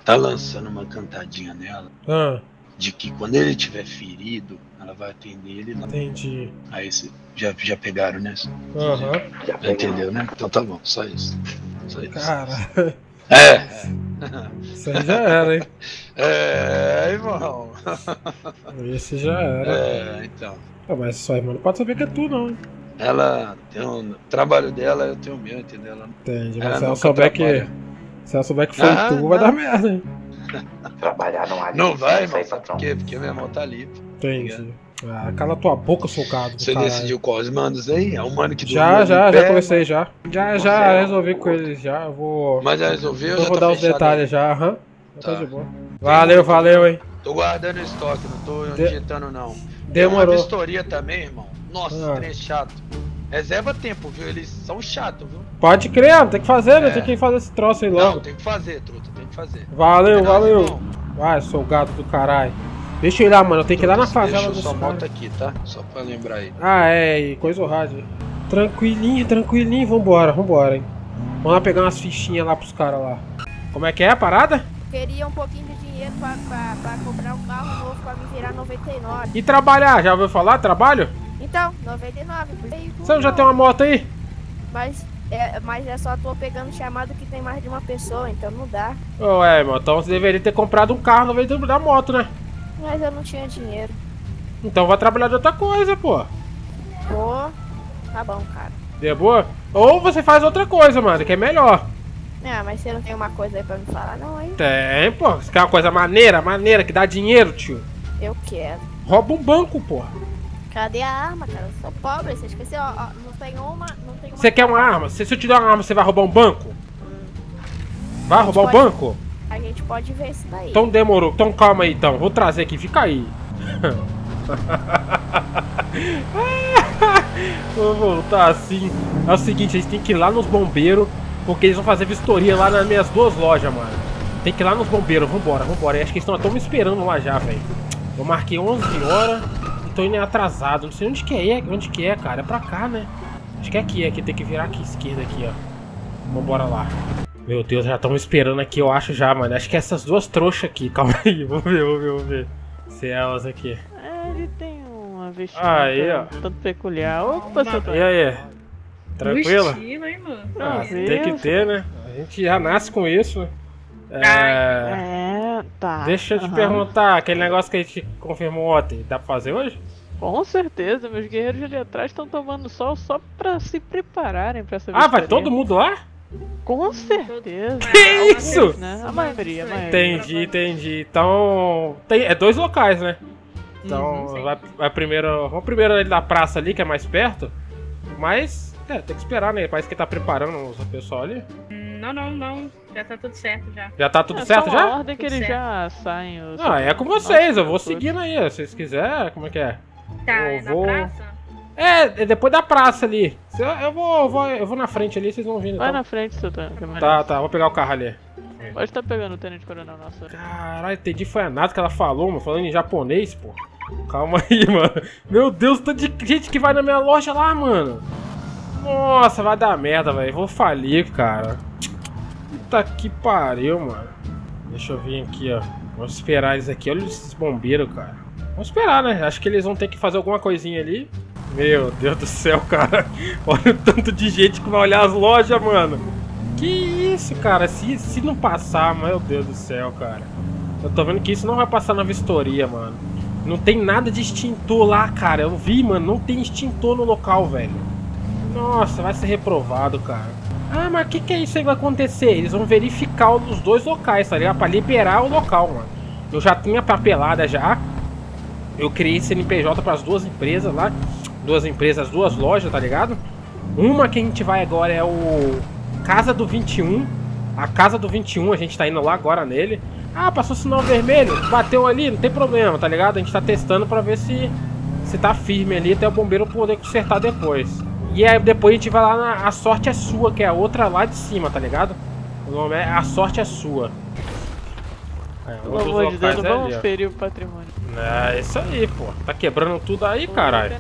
tá lançando uma cantadinha nela. Ah, De que quando ele tiver ferido, ela vai atender ele lá. entendi. Aí cê- já, já pegaram nessa? Aham. Já Já entendeu, né? Então tá bom, só isso. Só isso. Cara. É, [laughs] Isso aí já era, hein? É, irmão. Esse já era. É, então. Ah, mas sua irmã não pode saber que é tu, não. hein? Ela tem um. O trabalho dela, eu tenho o meu, entendeu? Ela, Entendi. ela Mas se ela souber trabalha. que. Se ela souber que foi Ah, tu, vai não. dar merda, hein? [laughs] Trabalhar não há Não vai, aí, irmão, sabe por quê? Porque meu irmão tá ali. pô. Entendi. Ah, cala tua boca, seu gado. do Você caralho. decidiu qual os manos aí? É um mano que Já, já, já pé, conversei já. Já, já Você- resolvi com eles já. Vou. Mas já resolveu, Eu já vou tá dar os detalhes já, aham. Tá Tá. de boa. Valeu, valeu, hein? aí. Tô guardando estoque, não tô De- digitando não. Tem uma Demorou. vistoria também, irmão. Nossa, Ah. trem chato. Reserva tempo, viu? Eles são chatos, viu? Pode crer, não tem que fazer, né? É. Tem que fazer esse troço aí Não, logo. tem que fazer, truta, tem que fazer. Valeu, É valeu. Vai, sou gado do caralho. Deixa eu ir lá, mano. Eu tenho que ir lá na favela eu dos só moto aqui, tá? Só pra lembrar aí. Ah, é, e coisa o rádio. Tranquilinho, tranquilinho, vambora, vambora, hein. Vamos lá pegar umas fichinhas lá pros caras lá. Como é que é a parada? Queria um pouquinho de dinheiro pra, pra, pra comprar um carro novo pra me virar 99. E trabalhar, já ouviu falar? Trabalho? Então, 99, veículo Você já tem uma moto aí? Mas é, mas é só tô pegando chamado que tem mais de uma pessoa, então não dá. É, mano, então você deveria ter comprado um carro no vez da moto, né? Mas eu não tinha dinheiro. Então vai trabalhar de outra coisa, pô. Pô, tá bom, cara. De boa? Ou você faz outra coisa, mano, que é melhor. Ah, mas você não tem uma coisa aí pra me falar, não, hein? Tem, pô. Você quer uma coisa maneira, maneira, que dá dinheiro, tio? Eu quero. Rouba um banco, pô. Cadê a arma, cara? Eu sou pobre, você esqueceu? Ó, ó, não tem uma, não tem uma... Você quer uma arma? Se, se eu te der uma arma, você vai roubar um banco? Vai roubar um Pode. banco? A gente pode ver isso daí. Então demorou. Então calma aí, então. Vou trazer aqui. Fica aí. [laughs] Vou voltar assim. É o seguinte, a gente tem que ir lá nos bombeiros, porque eles vão fazer vistoria lá nas minhas duas lojas, mano. Tem que ir lá nos bombeiros. Vambora, vambora. Acho que eles estão me esperando lá já, velho. Eu marquei 11 horas e tô indo atrasado. Não sei onde que é, onde que é, cara. É pra cá, né? Acho que é aqui, aqui. Tem que virar aqui esquerda aqui, ó. Vambora lá. Meu Deus, já estão me esperando aqui, eu acho já, mano. Acho que é essas duas trouxas aqui. [laughs] Calma aí, vamos ver, vamos ver, vamos ver. Se é elas aqui. É, ele tem uma vestimenta Aí, ó. tanto peculiar. Opa, seu E aí? Tranquilo? estilo, hein, mano? Ah, tem que ter, né? A gente já nasce com isso, né? É... É, tá. Deixa eu te aham. perguntar, aquele negócio que a gente confirmou ontem, dá pra fazer hoje? Com certeza, meus guerreiros ali atrás estão tomando sol só pra se prepararem pra essa Ah, vai todo mundo lá? Com certeza. Que isso? Alguns, Né? A maioria, a maioria. Entendi, entendi. Então. Tem, é dois locais, né? Então, Uhum, vai, vai primeiro. Vamos primeiro ali da praça ali, que é mais perto. Mas. É, tem que esperar, né? Parece que tá preparando o pessoal ali. Não, não, não. Já tá tudo certo já. Já tá tudo É certo já? uma ordem que Tudo eles certo. já saem. os- Ah, é com vocês, eu vou seguindo aí. Se vocês quiserem, como é que é? Tá, Eu é na vou- praça? É, é depois da praça ali. Eu, eu vou, eu vou, eu vou na frente ali, vocês vão vindo. Vai Então. na frente, seu é melhor. Tá, tá, vou pegar o carro ali. Pode estar pegando o tenente coronel nosso. Caralho, entendi, foi a nada que ela falou, mano, falando em japonês, pô. Calma aí, [laughs] mano. Meu Deus, tanto de gente que vai na minha loja lá, mano. Nossa, vai dar merda, velho. Vou falir, cara. Puta que pariu, mano. Deixa eu vir aqui, ó. Vamos esperar eles aqui. Olha esses bombeiros, cara. Vamos esperar, né? Acho que eles vão ter que fazer alguma coisinha ali. Meu Deus do céu, [laughs] cara. Olha o tanto de gente que vai olhar as lojas, mano. Que isso, cara? Se, se não passar, meu Deus do céu, cara. Eu tô vendo que isso não vai passar na vistoria, mano. Não tem nada de extintor lá, cara. Eu vi, mano, não tem extintor no local, velho. Nossa, vai ser reprovado, cara. Ah, mas o que, que é isso aí que vai acontecer? Eles vão verificar os dois locais, tá ligado? Pra liberar o local, mano. Eu já tinha papelada já. Eu criei CNPJ para as duas empresas lá. Duas empresas, duas lojas, tá ligado? Uma que a gente vai agora é o Casa do 21. A Casa do 21, a gente tá indo lá agora nele. Ah, passou sinal vermelho, bateu ali, não tem problema, tá ligado? A gente tá testando pra ver se, se tá firme ali até o bombeiro poder consertar depois. E aí depois a gente vai lá na A Sorte é Sua, que é a outra lá de cima, tá ligado? O nome é A Sorte é Sua. É, Pelo amor de Deus, não é vamos ó. ferir o patrimônio. É isso aí, pô. Tá quebrando tudo aí, caralho.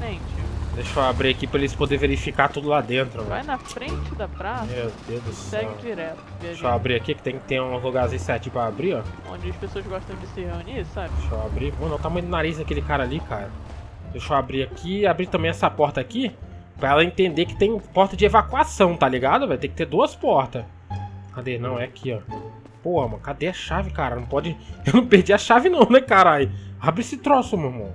Deixa eu abrir aqui pra eles poderem verificar tudo lá dentro, Vai na frente da praça, Meu Deus do céu. segue direto. Deixa eu abrir aqui que tem que ter um lugarzinho certinho pra abrir, ó. Onde as pessoas gostam de se reunir, sabe? Deixa eu abrir. Mano, olha o tamanho do nariz daquele cara ali, cara. Deixa eu abrir aqui abrir também essa porta aqui. Pra ela entender que tem porta de evacuação, tá ligado, velho? Tem que ter duas portas. Cadê? Não, é aqui, ó. Porra, mano, cadê a chave, cara? Não pode. [laughs] Eu não perdi a chave, não, né, caralho? Abre esse troço, meu irmão.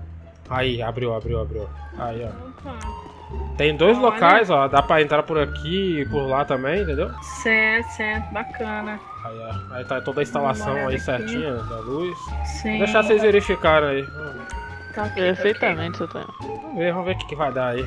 Aí, abriu, abriu, abriu. Aí, ó. Tem dois Olha. locais, ó. Dá pra entrar por aqui e por lá também, entendeu? Certo, certo, bacana. Aí, ó. Aí tá toda a instalação aí aqui. certinha da luz. Sim. Vou deixar vocês verificarem aí. Tá ok, Perfeitamente, seu Tonhão. Vamos ver, vamos ver o que, que vai dar aí.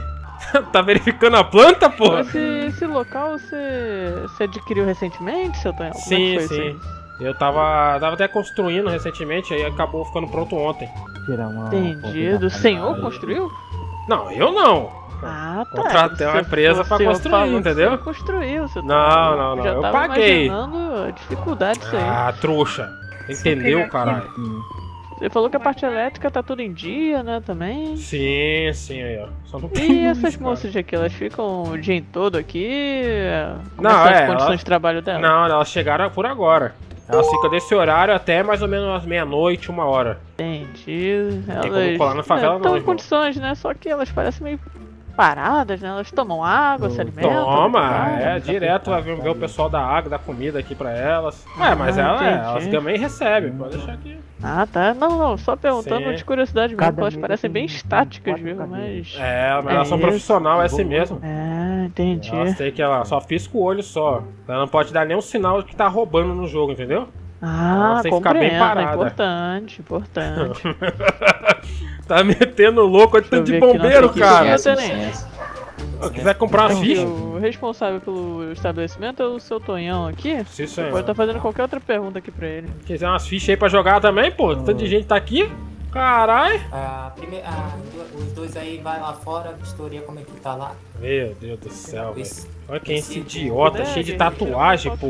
[laughs] tá verificando a planta, porra? Esse, esse local você, você adquiriu recentemente, seu? Como Sim, é sim. Eu tava, tava até construindo recentemente, aí acabou ficando pronto ontem. Tirar uma. aí? Entendido. O senhor construiu? Não, eu não. Ah, tá. Contratei uma empresa pra construir, entendeu? você construiu, seu Não, não, não, Já eu tava paguei. imaginando a dificuldade disso aí. Ah, trouxa. Entendeu, caralho? Você falou que a parte elétrica tá tudo em dia, né, também? Sim, sim, aí, ó. Só não tem E [laughs] essas moças de aqui, elas ficam o dia todo aqui? Como Não, são as é, condições ela- de trabalho delas? Não, elas chegaram por agora. Elas ficam desse horário até mais ou menos umas meia-noite, uma hora. Entendi. como Elas colar na favela, não, estão em condições, né? Só que elas parecem meio paradas, né? Elas tomam água, se alimentam. Toma, né? é, direto vai ver, o pessoal da água, da comida aqui pra elas. É, mas Ah, ela, entendi. elas também recebem, pode deixar aqui. Ah, tá. Não, não, só perguntando Sim. de curiosidade mesmo, elas parecem tem- bem tem estáticas, viu? Mas. É, mas elas são isso. profissional, é assim mesmo. É, entendi. Elas têm que ela só pisca o olho só. Ela não pode dar nenhum sinal de que tá roubando no jogo, entendeu? Ah, têm que ficar bem é parada. Importante, importante. [laughs] tá metendo louco, olha tanto de bombeiro, cara. Senhor Tenente. Se quiser comprar uma ficha. O responsável pelo estabelecimento é o seu Tonhão aqui. Sim, senhor. pode estar fazendo qualquer outra pergunta aqui pra ele. Quiser umas fichas aí pra jogar também, pô. Tanto de gente tá aqui. Caralho. Ah, primeiro, ah, os dois aí vai lá fora, vistoria como é que tá lá. Meu Deus do céu, velho. Olha quem é esse idiota, É, cheio de tatuagem, pô.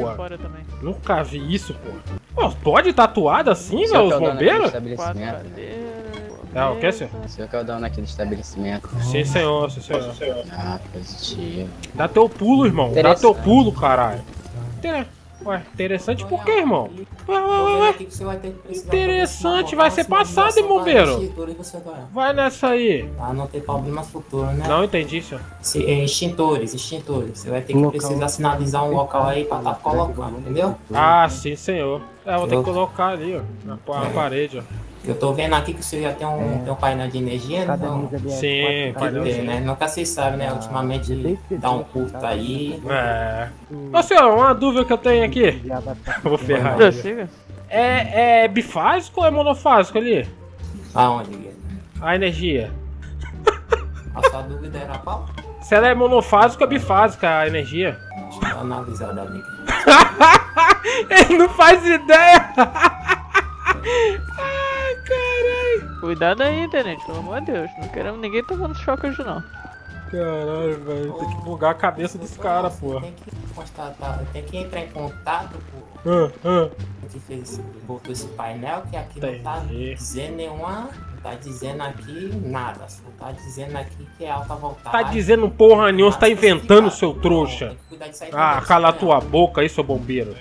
Nunca vi isso, pô. Pô, pode tatuado assim, velho, é os do bombeiros? Quatro estabelecimento. cadeiras. É, o que, senhor? O senhor que é o dono aqui do estabelecimento. Sim, senhor, sim, senhor. Ah, positivo. Dá teu pulo, irmão. Dá teu pulo, caralho. Inter- Ué, interessante por quê, irmão? Ué, ué, ué, Interessante, vai ser passado, hein, bombeiro? você vai- nessa aí. Pra não ter problemas futuros, né? Não entendi, senhor. Se, é, extintores, extintores. Você vai ter que precisar sinalizar um local aí pra tá colocando, entendeu? Ah, sim, senhor. É, vou ter que colocar ali, ó. Na, na parede, ó. Eu tô vendo aqui que você já tem um, tem um painel de energia, Cada então. é Sim, painel ter, né? Nunca se sabe, né? Ultimamente dá um curto aí. É. Ô, senhor, uma dúvida que eu tenho aqui. [laughs] Vou ferrar. É, é bifásico ou é monofásico ali? Aonde, Guilherme? A energia. A sua dúvida era qual? Se ela é monofásica ou bifásica a energia? Deixa eu dar uma analisada ali. [laughs] Ele não faz ideia! [laughs] Ai, caralho! Cuidado aí, tenente, pelo amor de Deus. Não queremos ninguém tomando choque hoje, não. Caralho, velho. Tem que bugar a cabeça dos caras, porra. Tem que constatar, tem que entrar em contato com Ah, ah. que fez esse, botou esse painel que aqui não tá dizendo nenhuma. Não tá dizendo aqui nada. Só tá dizendo aqui que é alta voltagem. Tá dizendo porra nenhuma, você tá inventando, seu trouxa. Tem que cuidar disso aí Ah, cala a tua boca aí, seu bombeiro.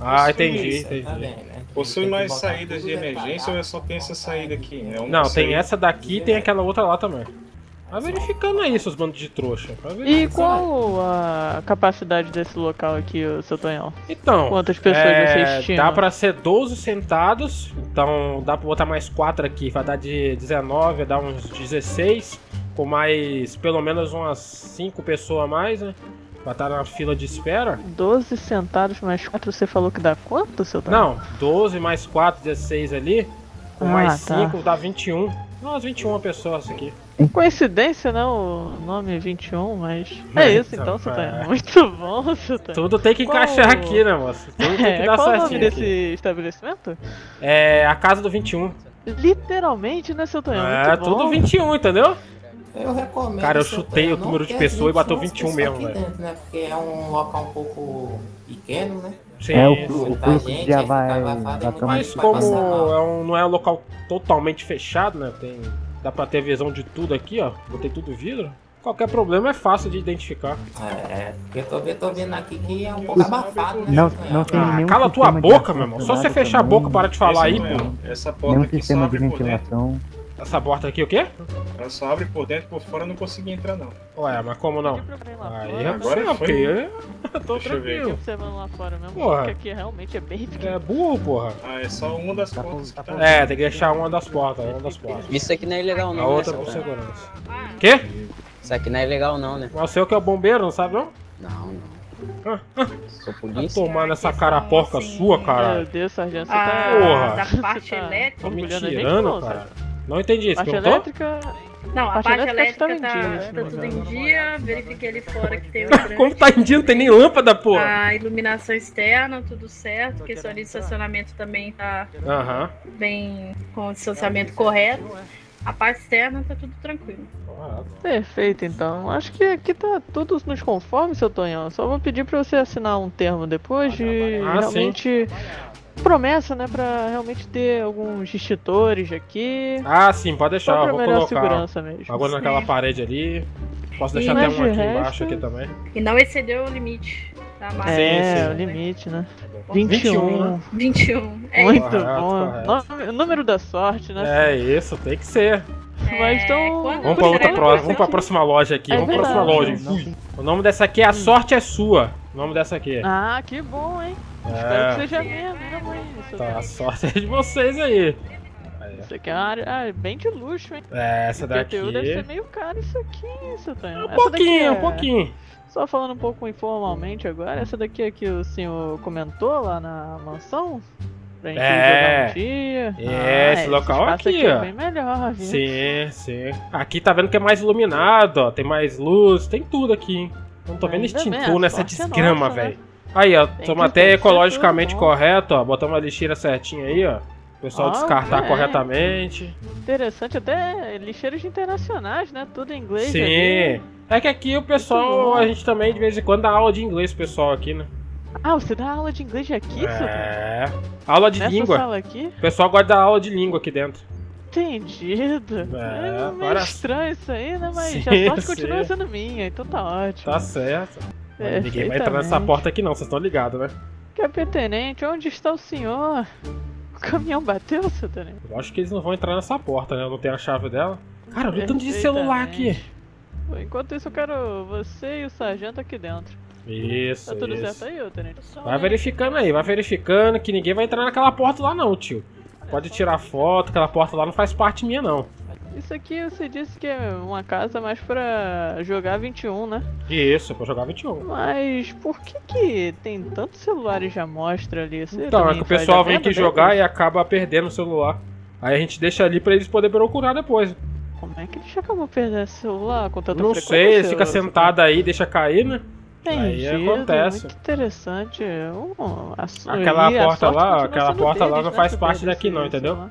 Ah, entendi, Isso, entendi. também, né? Possui mais saídas de emergência ou é só tem essa saída aqui? É uma Não, tem essa daqui e tem aquela outra lá também. Vai verificando aí, seus bandos de trouxa. E qual a capacidade desse local aqui, seu Tonhão? Então, Quantas pessoas é, você estima? Dá pra ser 12 sentados, então dá pra botar mais 4 aqui, vai dar de 19, vai dar uns 16, com mais pelo menos umas 5 pessoas a mais, né? Estar na fila de espera. 12 sentados mais 4, você falou que dá quanto, seu Tonhão? Não, 12 mais 4, 16 ali, com Ah, mais tá. 5 dá 21. Umas 21 pessoas aqui. Coincidência, né? O nome 21, mas. É, É isso então, então, seu é. Tonhão. Muito bom, [laughs] seu Tonhão. Tudo tem que Qual- encaixar aqui, né, moço? Tudo tem É, que dar qual o nome certinho desse aqui. estabelecimento? É a casa do 21. Literalmente, né, seu Tonhão? É, tudo 21, entendeu? Eu recomendo. Cara, eu chutei o número de pessoas e bateu 21 21 mesmo, aqui velho. dentro, né? Porque é um local um pouco pequeno, né? Sim. É, o, o gente, já aí vai, Mas como é um, não é um local totalmente fechado, né? Tem, dá pra ter visão de tudo aqui, ó. Botei tudo vidro. Qualquer problema é fácil de identificar. É, porque eu tô, vendo- tô vendo aqui que é um pouco abafado, né? Não, não tem Ah, cala tua boca, meu irmão. Só você fechar a boca e parar de falar aí, Esse pô. é. Essa porta Nenhum aqui só sistema de ventilação. Essa porta aqui o quê? Ela só abre por dentro e por fora eu não consegui entrar não. Ué, mas como não? Aí é Agora possível, foi. porque [laughs] eu tô Deixa eu ver tranquilo. observando lá fora mesmo, Porra. porque aqui realmente é bem pequeno. É burro, porra. Ah, é só uma das portas que tá É, tem que deixar uma das portas, uma das portas. Isso aqui não é ilegal A não, outra né, por seu segurança. Quê? Isso aqui não é ilegal não, né? Mas o seu que é o bombeiro, não sabe não? Não, não. Sou Tá polícia. tomando essa cara porca sua, Meu caralho. Deus, sargento, você Ah, tá... Porra. [laughs] da parte tá [laughs] elétrica. Tô me a tirando, não, cara. Não entendi isso, perguntou? elétrica... Não, a Parte parte elétrica elétrica tá em tá, dia, tá tudo em dia. Verifiquei ali fora que tem o hidrante. [laughs] Como tá em dia, não tem nem lâmpada, porra. A iluminação externa, tudo certo. Questão de estacionamento também tá Aham. bem com o distanciamento correto. A parte externa tá tudo tranquilo. Perfeito, então. Acho que aqui tá tudo nos conformes, seu Tonhão. Só vou pedir pra você assinar um termo depois de Ah, realmente... Promessa, né, pra realmente ter alguns extintores aqui. Ah, sim, pode deixar, Só eu vou melhor colocar. segurança mesmo. Agora naquela parede ali. Posso E deixar até mas um de aqui resto- embaixo aqui também. E não excedeu o limite da marca. É, o limite, né? 21. 21. É Muito. Correto, bom. correto. Nome- Número da sorte, né? É isso, tem que ser. Mas então. Vamos pra outra próxima, vamos pra próxima loja aqui. É vamos pra próxima loja. Fui. O nome dessa aqui é A Sorte é Sua. O nome dessa aqui. Ah, que bom, hein? É. Espero que seja mesmo, mesmo, hein? Tá, a sorte é de vocês aí. isso aqui é uma área ah, bem de luxo, hein? É, essa O daqui. PTU deve ser meio caro isso aqui, seu Tonhão. Um pouquinho, um pouquinho. Só falando um pouco informalmente agora, essa daqui é que o senhor comentou lá na mansão? Pra gente É. jogar um dia. É, esse local espaço aqui, é ó. bem melhor, viu? Sim, sim. Aqui tá vendo que é mais iluminado, ó. Tem mais luz, tem tudo aqui, hein. Não tô vendo extintor nessa é desgrama, né? velho. Aí, ó, estamos até ecologicamente bom. correto, ó. Botamos a lixeira certinha aí, ó. O pessoal Ah, descartar é. corretamente. Interessante, até lixeiros internacionais, né? Tudo em inglês. Sim. ali. É que aqui o pessoal, a gente também de vez em quando dá aula de inglês pro pessoal aqui, né? Ah, você dá aula de inglês aqui, seu É. Aula de Nessa língua. sala aqui? O pessoal gosta de dar aula de língua aqui dentro. Entendido. É, meio agora- estranho isso aí, né? Mas Sim, a sorte continua sim. sendo minha, então tá ótimo. Tá certo. Ninguém vai entrar nessa porta aqui não, vocês estão ligados, né? Capitão Tenente, onde está o senhor? O caminhão bateu, seu tenente? Eu acho que eles não vão entrar nessa porta, né? Eu não tenho a chave dela. Cara, olha o tanto de celular aqui. Enquanto isso, eu quero você e o sargento aqui dentro. Isso, Tá tudo isso. certo aí, ô tenente? Vai verificando aí, vai verificando que ninguém vai entrar naquela porta lá não, tio. Pode tirar foto, aquela porta lá não faz parte minha não. Isso aqui você disse que é uma casa mais pra jogar 21, né? Isso, é pra jogar 21. Mas por que que tem tantos celulares de amostra ali? Você Então, é que o pessoal vem aqui jogar e acaba perdendo o celular. Aí a gente deixa ali pra eles poderem procurar depois. Como é que eles acabam perdendo celular com tanta Não sei, eles ficam ô- sentado aí, deixa cair, né? Aí acontece. Muito interessante. Um, Aquela porta lá, aquela porta lá deles, não né, faz parte daqui não, entendeu? celular.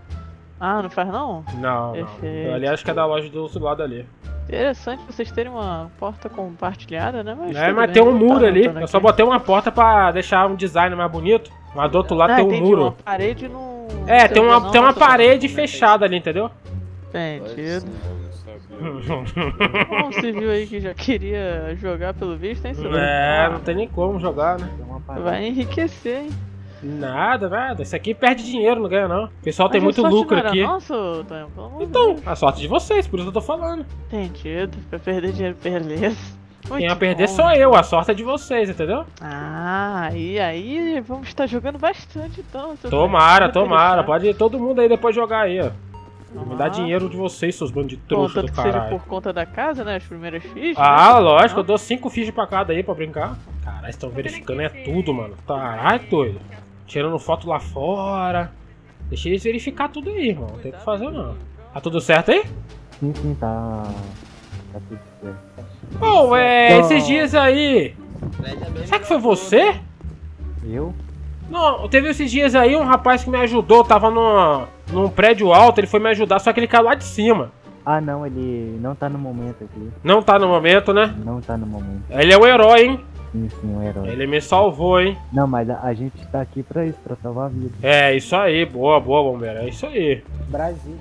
Ah, não faz não? Não, não. Ali acho que é da loja do outro lado ali. Interessante vocês terem uma porta compartilhada, né? Mas É, mas bem, tem um muro ali. anotando Eu só botei uma porta pra deixar um design mais bonito. Mas do outro lado Ah, tem um entendi, muro. Uma parede no. É, tem uma, não, tem uma parede fechada ali, entendeu? Entendido. Bom, você viu aí que já queria jogar pelo visto, hein, seu É, não tem nem como jogar, né? Vai enriquecer, hein? Nada, nada. Isso aqui perde dinheiro, não ganha não. O pessoal tem Mas a muito sorte lucro não era aqui. Nossa, Tonho, pelo amor de Então, a sorte de vocês, por isso eu tô falando. Entendido. Pra perder dinheiro, beleza. Quem Muito ia perder bom. sou eu, a sorte é de vocês, entendeu? Ah, e aí vamos estar jogando bastante então. Tomara, tomara. Pode ir todo mundo aí depois jogar aí, ó. Me dá dinheiro de vocês, seus bandos de trouxa Contanto do que seja caralho. por conta da casa, né? As primeiras fichas. Ah, né? lógico, eu dou cinco fichas pra cada aí pra brincar. Caralho, estão verificando é tudo, mano. Caralho, doido. Tirando foto lá fora. Deixa eles verificar tudo aí, irmão. Não tem o que fazer não. Tá tudo certo aí? Sim, sim, tá. Tá tudo certo. Bom, é, esses dias aí. Será que foi você? Eu? Não, teve esses dias aí um rapaz que me ajudou, tava numa, num prédio alto, ele foi me ajudar, só que ele caiu lá de cima. Ah, não, ele não tá no momento aqui. Não tá no momento, né? Não tá no momento. Ele é um herói, hein? Sim, sim, um herói. Ele me salvou, hein? Não, mas a, a gente tá aqui pra isso, pra salvar vidas. É, isso aí, boa, boa, bombeiro. É isso aí. Brasil.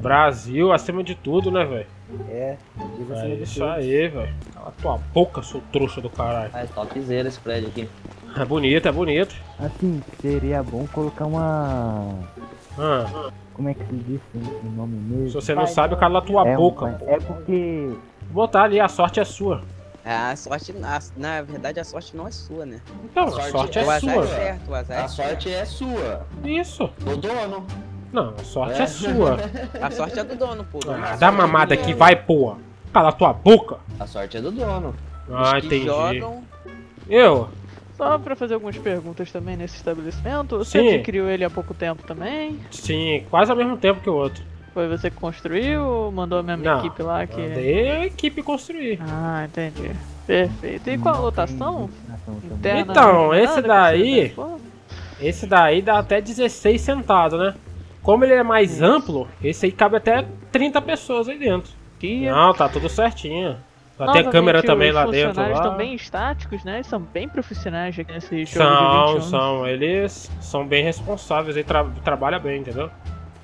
Brasil acima de tudo, né, velho? É, diz acima É de isso tudo. aí, velho. Cala tua boca, seu trouxa do caralho. É topzera esse prédio aqui. É bonito, é bonito. Assim, seria bom colocar uma. Ah. Como é que se diz o nome mesmo? Se você não sabe, o cara na tua é, boca, pô. É porque. Vou botar ali, a sorte é sua. A sorte, a- na verdade, a sorte não é sua, né? Então, a sorte é o azar sua. É certo, azar A é sorte é sua. Isso. Do dono. Não, a sorte é, É. sua. [laughs] A sorte é do dono, pô. Ah, dá mamada aqui, vai, porra. Cala a tua boca. A sorte é do dono. Ah, Os que entendi. jogam- Eu? Só pra fazer algumas perguntas também nesse estabelecimento. Você Sim. adquiriu ele há pouco tempo também? Sim, quase ao mesmo tempo que o outro. Foi você que construiu ou mandou a mesma Não, equipe lá que. Mandei a equipe construir. Ah, entendi. Perfeito. E qual a lotação? Interna Então, esse que daí. Esse daí dá até 16 sentados, né? Como ele é mais amplo, esse aí cabe até 30 pessoas aí dentro. Não, tá tudo certinho. Tem Novamente, câmera também os lá dentro. funcionários Lá. estão bem estáticos, né? Eles são bem profissionais aqui nesse jogo São, de 21. são. Eles são bem responsáveis e tra trabalham bem, entendeu?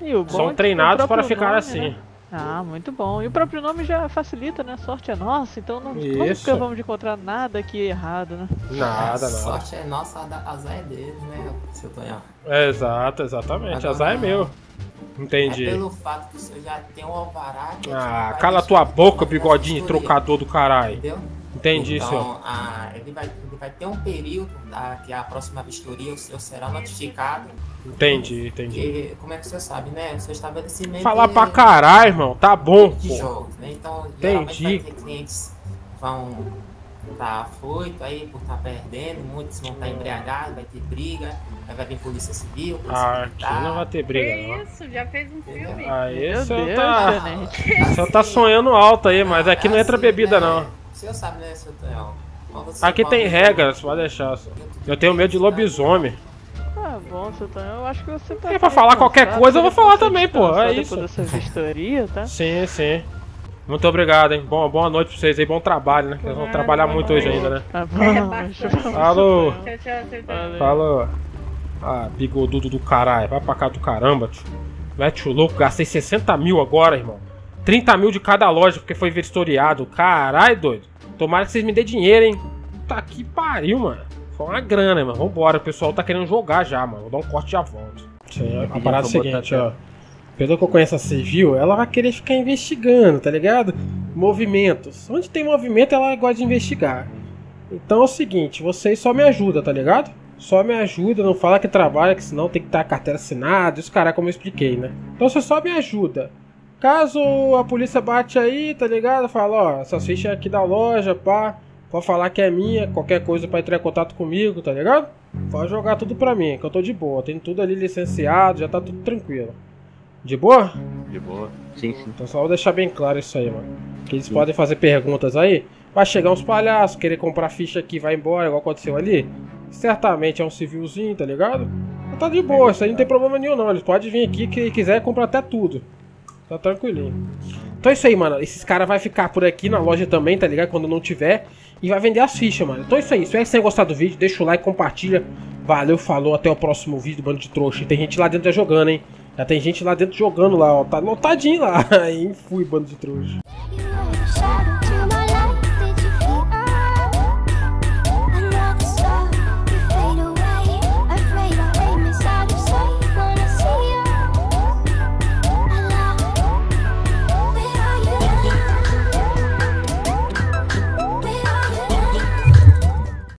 E o bom é São que treinados o para ficar nome, assim. né? Ah, muito bom. E o próprio nome já facilita, né? Sorte é nossa, então não, nunca vamos encontrar nada aqui errado, né? Nada, nada. sorte é nossa, a azar é deles, né, seu Tonhão? Exato, exatamente. Agora- Azar é meu. Entendi. É pelo fato que senhor já tem um alvará Ah, vai cala a deixar tua boca, bigodinho trocador do caralho. Entendeu? Entendi, então, senhor. ah, ele, vai, ele vai ter um período da, que a próxima vistoria o senhor será notificado. Entendi, entendi. Porque, como é que o senhor sabe, né? O seu estabelecimento. Falar ele- pra caralho, irmão. Tá bom, de pô. jogos, né? Então, geralmente vai Entendi. ter clientes vão estar afoito aí por estar perdendo, muitos vão estar embriagados, vai ter briga, aí vai vir polícia civil, polícia Ah, militar. não vai ter briga, Que não. isso? Já fez um filme? Aí Meu o senhor tá. [laughs] O senhor tá sonhando alto aí, mas aqui não entra bebida, não. O senhor sabe, né, seu Tonhão? Você Aqui tem regras, pode deixar. Eu tenho medo de lobisomem. Ah, bom, seu Tonhão, eu acho que você tá. É pra falar qualquer coisa, eu vou falar também, pô. É Depois isso. dessa vistoria, tá? Sim, sim. Muito obrigado, hein. Bom, boa noite pra vocês aí. Bom trabalho, né? Vocês vão trabalhar muito hoje ainda, né? Tá bom, É. Falou. Tchau, tchau, tchau, tchau. Valeu. Falou. Ah, bigodudo do caralho. Vai pra cá do caramba, tio. Mete o louco. Gastei 60 mil agora, irmão. 30 mil de cada loja porque foi vistoriado. Caralho, doido. Tomara que vocês me dêem dinheiro, hein. Tá que pariu, mano. Foi uma grana, mano. Vambora. O pessoal tá querendo jogar já, mano. Vou dar um corte e já volto. Sim, a parada é a seguinte, ó. Pelo que eu conheço a civil, ela vai querer ficar investigando, tá ligado? Movimentos. Onde tem movimento, ela gosta de investigar. Então é o seguinte, vocês só me ajudam, tá ligado? Só me ajuda, não fala que trabalha, que senão tem que estar a carteira assinada, isso cara, como eu expliquei, né? Então você só me ajuda. Caso a polícia bate aí, tá ligado? Fala, ó, essas fichas aqui da loja, pá. Pode falar que é minha, qualquer coisa pra entrar em contato comigo, tá ligado? Pode jogar tudo pra mim, que eu tô de boa. Tem tudo ali licenciado, já tá tudo tranquilo. De boa? De boa. Sim, sim. Então só vou deixar bem claro isso aí, mano. Que eles podem fazer perguntas aí. Vai chegar uns palhaços, querer comprar ficha aqui, vai embora, igual aconteceu ali. Certamente é um civilzinho, tá ligado? Então tá de boa, isso aí não tem problema nenhum não. Eles podem vir aqui que quiser comprar até tudo. Tá tranquilinho. Então é isso aí, mano. Esses caras vão ficar por aqui na loja também, tá ligado? Quando não tiver. E vai vender as fichas, mano. Então é isso aí. Se você tem gostado do vídeo, deixa o like, compartilha. Valeu, falou. Até o próximo vídeo, bando de trouxa. Tem gente lá dentro já jogando, hein? Já tem gente lá dentro jogando lá, ó. Tá lotadinho lá. [laughs] Aí fui, bando de trouxa.